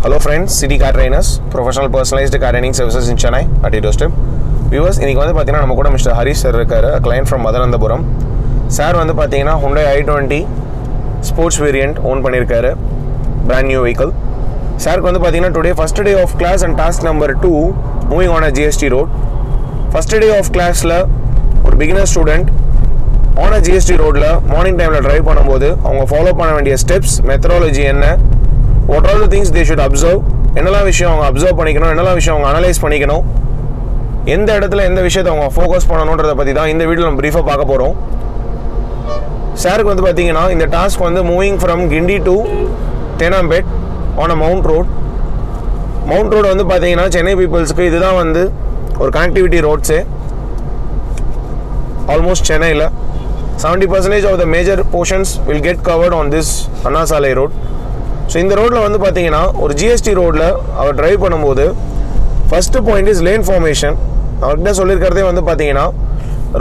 Hello friends city car trainers professional personalised car training services in Chennai at your doorstep. Viewers இன்றைக்கி வந்து பார்த்தீங்கன்னா நம்ம கூட mister Harish sir இருக்கார் கிளைண்ட் ஃப்ரம் மதனந்தபுரம் சார் வந்து பார்த்தீங்கன்னா Hyundai i twenty sports variant own பண்ணியிருக்காரு பிராண்ட் நியூ வெஹிக்கிள் சாருக்கு வந்து பார்த்தீங்கன்னா today first day of class and task number two moving on a GST road first day of கிளாஸில் ஒரு beginner student on a GST ரோட்டில் morning டைமில் drive பண்ணும்போது அவங்க ஃபாலோ பண்ண வேண்டிய ஸ்டெப்ஸ் மெத்தடாலஜி என்ன what all the things they should observe என்னெல்லாம் விஷயம் அவங்க அப்சர்வ் பண்ணிக்கணும்? என்னெல்லாம் விஷயம் அவங்க அனலைஸ் பண்ணிக்கணும்? எந்த இடத்துல எந்த விஷயத்தை அவங்க ஃபோக்கஸ் பண்ணணுன்றதை பற்றி தான் இந்த வீடியோ நம்ம ப்ரீஃபாக பார்க்க போகிறோம் சாருக்கு வந்து பார்த்தீங்கன்னா இந்த டாஸ்க் வந்து moving from Guindy to Teynampet on a mount road mount road வந்து பார்த்தீங்கன்னா சென்னை பீப்புள்ஸ்க்கு இதுதான் வந்து ஒரு கனெக்டிவிட்டி ரோட்ஸே ஆல்மோஸ்ட் சென்னையில் seventy percentage of the major portions will get covered on this Anna Salai road so இந்த ரோட்டில் வந்து பார்த்தீங்கன்னா ஒரு ஜிஎஸ்டி ரோட்டில் அவர் டிரைவ் பண்ணும்போது first point is lane formation அவர்கிட்ட சொல்லியிருக்கிறதே வந்து பார்த்தீங்கன்னா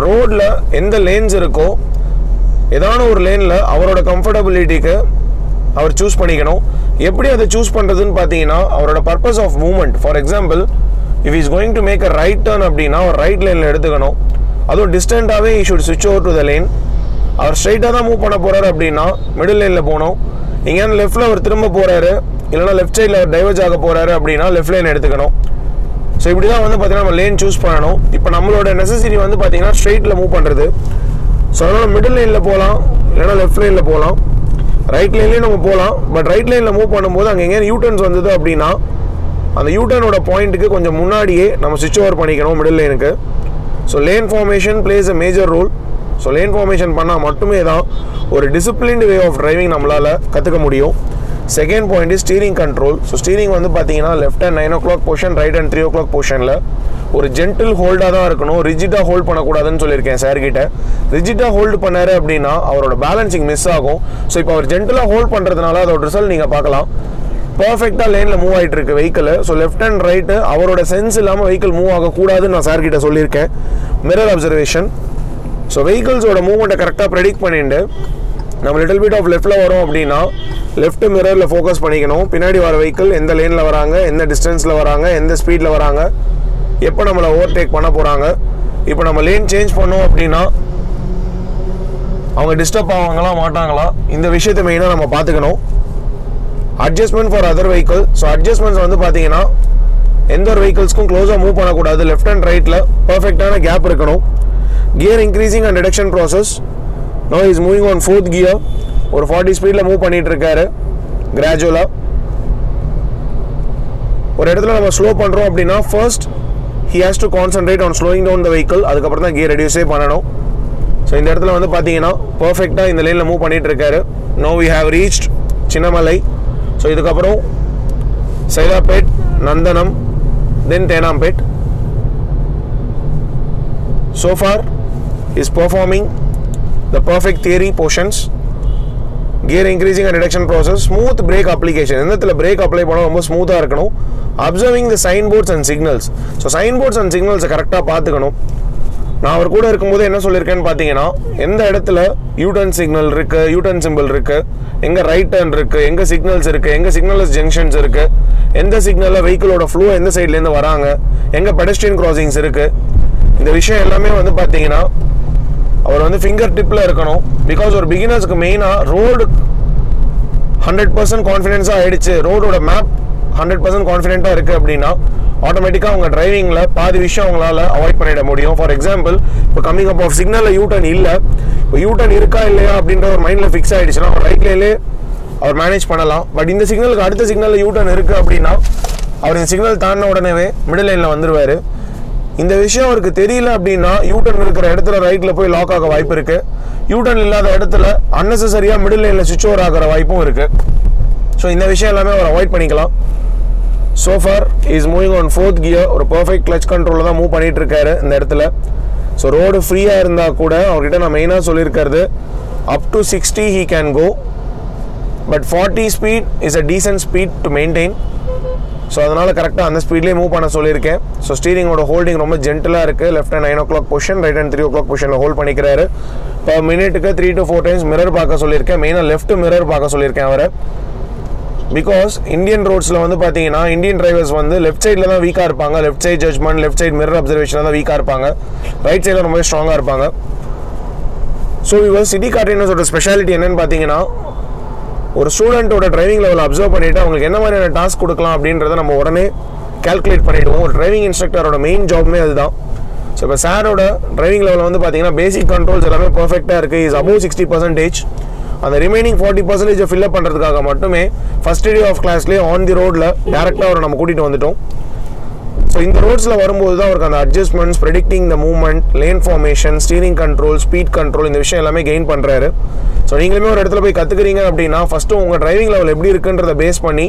ரோட்டில் எந்த லேன்ஸ் இருக்கோ ஏதான ஒரு லேனில் அவரோட கம்ஃபர்டபிலிட்டிக்கு அவர் சூஸ் பண்ணிக்கணும். எப்படி அதை சூஸ் பண்ணுறதுன்னு பார்த்தீங்கன்னா அவரோட purpose of movement for example if is going to make a right turn அப்படின்னா அவர் ரைட் லைனில் எடுத்துக்கணும். அதுவும் டிஸ்டண்ட்டாகவே he should switch over to the lane அவர் ஸ்ட்ரைட்டாக தான் மூவ் பண்ண போகிறாரு அப்படின்னா மிடில் லேனில் போகணும். எங்கேயான லெஃப்ட்டில் அவர் திரும்ப போகிறாரு இல்லைனா லெஃப்ட் சைடில் அவர் டைவர்ஜ் ஆக போகிறாரு அப்படின்னா லெஃப்ட் லைன் எடுத்துக்கணும். ஸோ இப்படி தான் வந்து பார்த்தீங்கன்னா நம்ம லேன் சூஸ் பண்ணணும். இப்போ நம்மளோட நெசசிட்டி வந்து பார்த்தீங்கன்னா ஸ்ட்ரெயிட்டில் மூவ் பண்ணுறது ஸோ அதனால் மிடில் லைனில் போகலாம் இல்லைனா லெஃப்ட் லைனில் போகலாம் ரைட் லைன்லேயும் நம்ம போகலாம் பட் ரைட் லைனில் மூவ் பண்ணும்போது அங்கே எங்கேயும் யூட்டர்ன்ஸ் வந்தது அப்படின்னா அந்த யூட்டர்னோட பாயிண்ட்டுக்கு கொஞ்சம் முன்னாடியே நம்ம சுவிட்ச் ஓவர் பண்ணிக்கணும் மிடில் லைனுக்கு so lane formation plays a major role so lane formation பண்ணால் மட்டுமே தான் ஒரு டிசிப்ளின்டு வே ஆஃப் டிரைவிங் நம்மளால் கற்றுக்க முடியும். Second point is steering control so steering வந்து பார்த்தீங்கன்னா left and nine o'clock portion right and three o'clock போர்ஷனில் ஒரு ஜென்டில் ஹோல்டாக தான் இருக்கணும். ரிஜிட்டாக ஹோல்ட் பண்ணக்கூடாதுன்னு சொல்லியிருக்கேன் சார் கிட்ட. ரிஜிட்டாக ஹோல்டு பண்ணார் அப்படின்னா அவரோட பேலன்சிங் மிஸ் ஆகும். ஸோ இப்போ அவர் ஜென்டலாக ஹோல்ட் பண்ணுறதுனால அதோட ரிசல்ட் நீங்கள் பார்க்கலாம் பர்ஃபெக்டாக லேனில் மூவ் ஆகிட்டு இருக்கு vehicle so left and right அவரோட சென்ஸ் இல்லாமல் வெஹிக்கிள் மூவ் ஆகக்கூடாதுன்னு நான் சார் கிட்ட சொல்லியிருக்கேன். மிரர் அப்சர்வேஷன் ஸோ வெஹிக்கிள்ஸோட மூவ்மெண்ட்டை கரெக்டாக ப்ரெடிக்ட் பண்ணிட்டு நம்ம லிட்டில் பீட் ஆஃப் லெஃப்ட்டில் வரோம் அப்படின்னா லெஃப்ட் மிரரில் ஃபோக்கஸ் பண்ணிக்கணும். பின்னாடி வர வெஹிக்கிள் எந்த லேனில் வராங்க எந்த டிஸ்டன்ஸில் வராங்க எந்த ஸ்பீடில் வராங்க எப்போ நம்மளை ஓவர்டேக் பண்ண போகிறாங்க இப்போ நம்ம லேன் சேஞ்ச் பண்ணோம் அப்படின்னா அவங்க டிஸ்டர்ப் ஆவாங்களா மாட்டாங்களா? இந்த விஷயத்தை மெயினாக நம்ம பார்த்துக்கணும். Adjustment for other vehicle so adjustments வந்து பார்த்தீங்கன்னா எந்த ஒரு வெஹிக்கிள்ஸ்க்கும் க்ளோஸாக மூவ் பண்ணக்கூடாது. லெஃப்ட் அண்ட் ரைட்டில் பர்ஃபெக்டான கேப் இருக்கணும். Gear increasing and reduction process now is moving on fourth gear ஒரு ஃபார்ட்டி ஸ்பீடில் மூவ் பண்ணிட்டு இருக்காரு கிராஜுவலாக ஒரு இடத்துல நம்ம ஸ்லோ பண்ணுறோம் அப்படின்னா first he has to concentrate on slowing down the vehicle அதுக்கப்புறம் தான் கியர் ரெடியூஸே பண்ணணும். ஸோ இந்த இடத்துல வந்து பார்த்தீங்கன்னா பர்ஃபெக்டாக இந்த லைனில் மூவ் பண்ணிட்டு இருக்காரு now we have reached Chinnamalai so இதுக்கப்புறம் Saidapet Nandanam then Teynampet. So for is performing the perfect theory portions gear increasing and reduction process smooth brake application எந்த இடத்துல பிரேக் அப்ளை பண்ண ரொம்ப ஸ்மூத்தாக இருக்கணும். Observing the sign boards and signals so sign boards and சிக்னல்ஸை கரெக்டாக பார்த்துக்கணும். நான் அவர் கூட இருக்கும்போது என்ன சொல்லியிருக்கேன்னு பார்த்தீங்கன்னா எந்த இடத்துல யூடர்ன் சிக்னல் இருக்குது யூட்டர்ன் சிம்பிள் இருக்குது எங்கே ரைட் டர்ன் இருக்குது எங்கே சிக்னல்ஸ் இருக்குது எங்கே சிக்னல்ஸ் ஜங்ஷன்ஸ் இருக்குது எந்த சிக்னலில் வெஹிக்கிளோட ஃப்ளோ எந்த சைட்லேருந்து வராங்க எங்கே பெடஸ்ட்ரியன் கிராசிங்ஸ் இருக்குது இந்த விஷயம் எல்லாமே வந்து பார்த்தீங்கன்னா அவர் வந்து ஃபிங்கர் டிப்பில் இருக்கணும். பிகாஸ் ஒரு பிகினர்ஸ்க்கு மெயினாக ரோடு ஹண்ட்ரட் பர்சன்ட் கான்ஃபிடென்ஸாக ஆயிடுச்சு. ரோடோட மேப் ஹண்ட்ரட் பர்சன்ட் கான்ஃபிடென்ட்டாக இருக்குது அப்படின்னா ஆட்டோமேட்டிக்காக அவங்க டிரைவிங்கில் பாதி விஷயம் அவங்களால அவாய்ட் பண்ணிட முடியும். ஃபார் எக்ஸாம்பிள் இப்போ கம்மிங் அப் ஆஃப் சிக்னலில் யூட்டன் இல்லை. இப்போ யூட்டன் இருக்கா இல்லையா அப்படின்ற ஒரு மைண்டில் ஃபிக்ஸ் ஆகிடுச்சுன்னா அவர் ரைட்லேயே அவர் மேனேஜ் பண்ணலாம். பட் இந்த சிக்னலுக்கு அடுத்த சிக்னலில் யூட்டன் இருக்குது அப்படின்னா அவர் இந்த சிக்னல் தாண்டின உடனே மிடில் லைனில் வந்துடுவார் இந்த விஷயம் அவருக்கு தெரியல அப்படின்னா யூட்டன் இருக்கிற இடத்துல ரைட்டில் போய் லாக் ஆக வாய்ப்பு இருக்கு. யூட்டன் இல்லாத இடத்துல அன்னெசரியாக மிடில் லைனில் சுவிச் ஓவர் ஆகிற வாய்ப்பும் இருக்கு. ஸோ இந்த விஷயம் எல்லாமே அவர் அவாய்ட் பண்ணிக்கலாம். So far is moving on fourth gear ஒரு பர்ஃபெக்ட் கிளச் கண்ட்ரோலில் தான் மூவ் பண்ணிட்டு இருக்காரு இந்த இடத்துல. ஸோ ரோடு ஃப்ரீயாக இருந்தால் கூட அவர்கிட்ட நான் மெயினாக சொல்லியிருக்கிறது up to sixty he can go but forty speed is a decent speed to maintain so அதனால் கரெக்டாக அந்த ஸ்பீட்லேயே மூவ் பண்ண சொல்லியிருக்கேன். ஸோ ஸ்டீரிங்கோட ஹோல்டிங் ரொம்ப ஜென்டலாக இருக்குது left and nine o'clock position right and three o'clock பொஷனில் hold பண்ணிக்கிறாரு. இப்போ மினிட்டுக்கு three to four times mirror பார்க்க சொல்லியிருக்கேன். மெயினாக லெஃப்ட் மிரர் பார்க்க சொல்லியிருக்கேன் அவரை. பிகாஸ் இந்தியன் ரோட்ஸில் வந்து பார்த்தீங்கன்னா இந்தியன் டிரைவர்ஸ் வந்து லெஃப்ட் சைடில் தான் வீக்காக இருப்பாங்க. Left side judgement left side mirror அப்சர்வேஷனில் தான் வீக்காக இருப்பாங்க. ரைட் சைடில் ரொம்ப ஸ்ட்ராங்காக இருப்பாங்க. ஸோ இவர் சிட்டி கார்டினஸோட ஸ்பெஷாலிட்டி என்னென்னு பார்த்தீங்கன்னா ஒரு ஸ்டூடெண்ட்டோட டிரைவிங் லெவல் அப்சர்வ் பண்ணிவிட்டு அவங்களுக்கு என்ன மாதிரியான டாஸ்க் கொடுக்கலாம் அப்படின்றத நம்ம உடனே கால்குலேட் பண்ணிவிடுவோம் ஒரு டிரைவிங் இன்ஸ்ட்ரக்டரோட மெயின் ஜாப்மே அதுதான். ஸோ இப்போ சாரோட டிரைவிங் லெவலில் வந்து பார்த்தீங்கன்னா பேசிக் கண்ட்ரோல்ஸ் எல்லாமே பர்ஃபெக்டாக இருக்குது இஸ் அபவ் சிக்ஸ்டி பர்சன்டேஜ் அந்த ரிமைனிங் ஃபார்ட்டி பர்சன்டேஜை ஃபில்அப் பண்ணுறதுக்காக மட்டுமே ஃபஸ்ட் டே ஆஃப் கிளாஸ்லேயே ஆன் தி ரோட்டில் டேரெக்டாக அவரை நம்ம கூட்டிகிட்டு வந்துட்டோம். ஸோ இந்த ரோட்ஸில் வரும்போது தான் அவருக்கு அந்த adjustments predicting the movement lane formation steering control speed control இந்த விஷயம் எல்லாமே கெயின் பண்ணுறாரு ஸோ நீங்களுமே ஒரு இடத்துல போய் கற்றுக்குறீங்க அப்படின்னா ஃபஸ்ட்டு உங்கள் டிரைவிங் லெவல் எப்படி இருக்குன்றத பேஸ் பண்ணி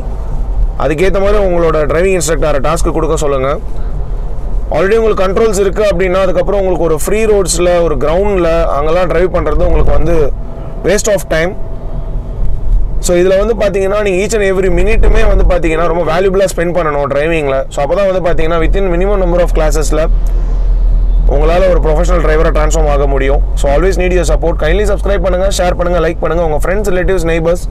அதுக்கேற்ற மாதிரி உங்களோட டிரைவிங் இன்ஸ்ட்ரக்டரை டாஸ்க்கு கொடுக்க சொல்லுங்கள் ஆல்ரெடி உங்களுக்கு கண்ட்ரோல்ஸ் இருக்குது அப்படின்னா அதுக்கப்புறம் உங்களுக்கு ஒரு ஃப்ரீ ரோட்ஸில் ஒரு கிரவுண்டில் அங்கெல்லாம் ட்ரைவ் பண்ணுறது உங்களுக்கு வந்து வேஸ்ட் ஆஃப் டைம் ஸோ இதில் வந்து பார்த்தீங்கன்னா நீங்கள் ஈச் அண்ட் எவ்ரி மினிட்டுமே வந்து பார்த்தீங்கன்னா ரொம்ப வேல்யூபிளாக ஸ்பெண்ட் பண்ணணும் டிரைவிங்கில் ஸோ அப்போ தான் வந்து பார்த்தீங்கன்னா வித்தின் மினிமம் நம்பர் ஆஃப் கிளாஸஸில் உங்களால் ஒரு ப்ரொஃபஷனல் டிரைவராக ட்ரான்ஸ்ஃபார்ம் ஆக முடியும். So always need your support kindly subscribe பண்ணுங்கள் ஷேர் பண்ணுங்கள் லைக் பண்ணுங்கள் உங்கள் ஃப்ரெண்ட்ஸ் ரிலேட்டிவ்ஸ் நெய்பர்ஸ்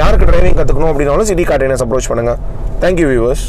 யாருக்கு டிரைவிங் கற்றுக்கணும் அப்படின்னாலும் சிட்டி கார்டினஸ் அப்ரோச் பண்ணுங்கள் தேங்க்யூ வியூவர்ஸ்